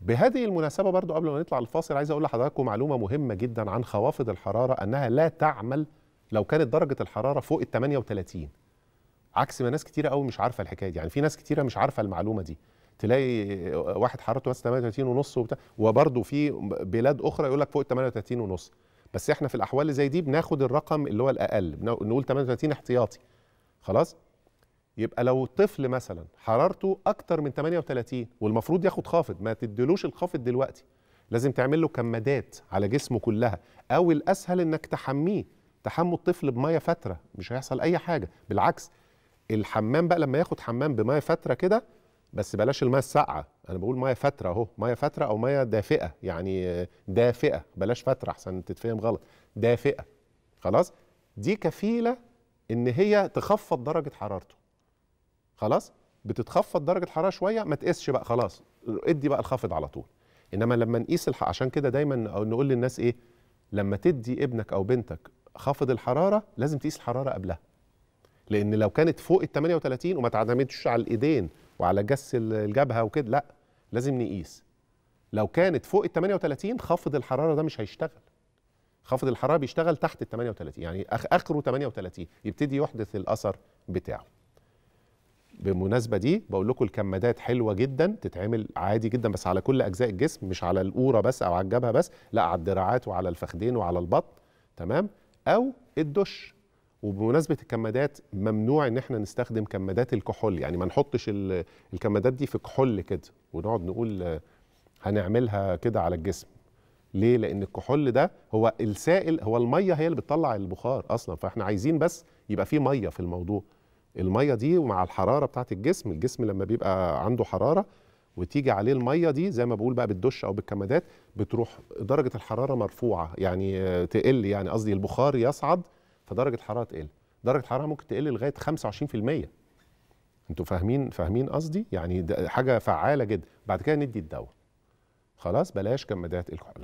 بهذه المناسبة برضو قبل ما نطلع الفاصل عايز أقول لحضراتكم معلومة مهمة جدا عن خوافض الحرارة أنها لا تعمل لو كانت درجة الحرارة فوق ال 38 عكس ما ناس كتيرة قوي مش عارفة الحكاية دي. يعني في ناس كتيرة مش عارفة المعلومة دي. تلاقي واحد حرارته بس 38 ونص وبتاع وبرضه في بلاد أخرى يقول لك فوق ال 38 ونص. بس إحنا في الأحوال اللي زي دي بناخد الرقم اللي هو الأقل بنقول 38 احتياطي. خلاص؟ يبقى لو طفل مثلا حرارته أكتر من 38 والمفروض ياخد خافض ما تديلوش الخافض دلوقتي. لازم تعمل له كمادات على جسمه كلها أو الأسهل إنك تحميه. تحموا الطفل بمية فترة مش هيحصل أي حاجة. بالعكس الحمام بقى لما ياخد حمام بمية فترة كده بس بلاش المية الساقعة. أنا بقول مية فترة أهو مية فترة أو مية دافئة. يعني دافئة بلاش فترة احسن تتفهم غلط. دافئة. خلاص؟ دي كفيلة إن هي تخفض درجة حرارته. خلاص؟ بتتخفض درجة الحرارة شوية ما تقيسش بقى خلاص. ادي بقى الخافض على طول. إنما لما نقيس الح... عشان كده دايما نقول للناس إيه؟ لما تدي ابنك أو بنتك خافض الحرارة لازم تقيس الحرارة قبلها. لأن لو كانت فوق ال 38 وما تعتمدش على الإيدين وعلى جس الجبهة وكده لأ لازم نقيس. لو كانت فوق ال 38 خافض الحرارة ده مش هيشتغل. خافض الحرارة بيشتغل تحت ال 38 يعني آخره 38 يبتدي يحدث الأثر بتاعه. بالمناسبه دي بقول لكم الكمادات حلوة جدا تتعمل عادي جدا بس على كل أجزاء الجسم مش على القوره بس أو على الجبهة بس لا على الدراعات وعلى الفخذين وعلى البطن تمام؟ أو الدش. وبمناسبة الكمادات ممنوع إن إحنا نستخدم كمادات الكحول يعني ما نحطش الكمادات دي في كحول كده ونقعد نقول هنعملها كده على الجسم. ليه؟ لأن الكحول ده هو السائل هو المية هي اللي بتطلع البخار أصلا فإحنا عايزين بس يبقى في مية في الموضوع. المية دي ومع الحرارة بتاعت الجسم الجسم لما بيبقى عنده حرارة وتيجي عليه المية دي زي ما بقول بقى بالدش أو بالكمادات بتروح درجة الحرارة مرفوعة يعني تقل يعني قصدي البخار يصعد فدرجة الحرارة تقل. درجة الحرارة ممكن تقل لغاية 25% أنتوا فاهمين فاهمين قصدي؟ يعني حاجة فعالة جدا. بعد كده ندي الدواء. خلاص؟ بلاش كمادات الكحول